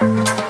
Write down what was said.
Bye.